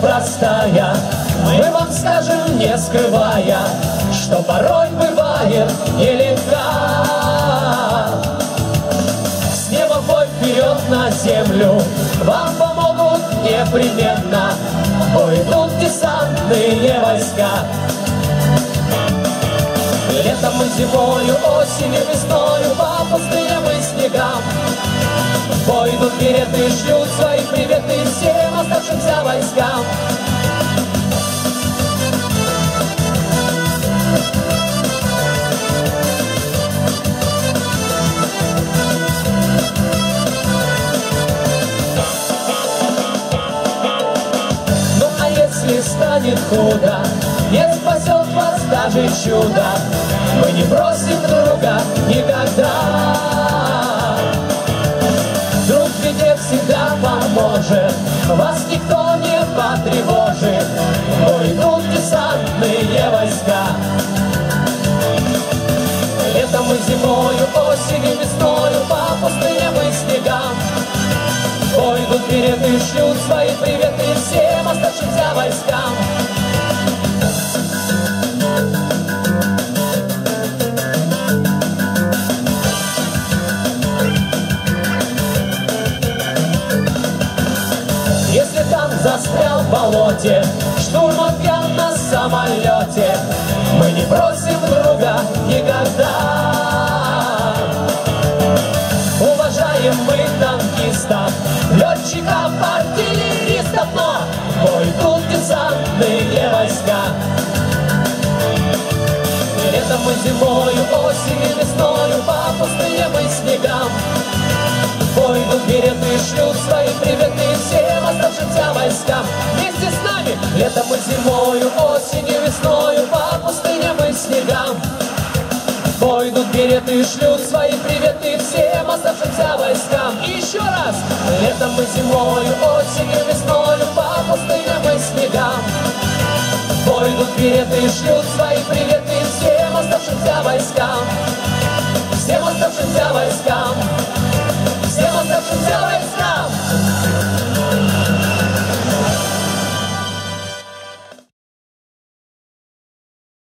простая Мы вам скажем, не скрывая Что порой бывает нелегка С неба бой вперед на землю Вам помогут непременно. Пойдут десантные войска. Летом и зимою, осенью, весною По пустыням и снегам. Пойдут свои приветы Всем оставшимся войскам Ну а если станет худо, не спасет вас даже чудо, мы не бросим друга никогда. Поможет, вас никто не потревожит, Пойдут десантные войска. Летом и зимою, осенью, весною, по пустыням и снегам Пойдут вперед и свои приветы всем оставшимся войскам. Болоте, штурман пьян на самолете, мы не бросим друга никогда. Уважаем мы танкистов, летчиков, артиллеристов, но пойдут десантные войска. Летом и зимою, осенью, весною, по пустыням и снегам Пойдут вперед и шлют свои приветы летом и зимою, осенью, весною, по пустыням и снегам. Пойдут и шлют свои приветы всем оставшимся войскам. И еще раз! Летом и зимою, осенью, весною, по пустыням и снегам. Пойдут и шлют свои приветы всем оставшимся войскам. Всем оставшимся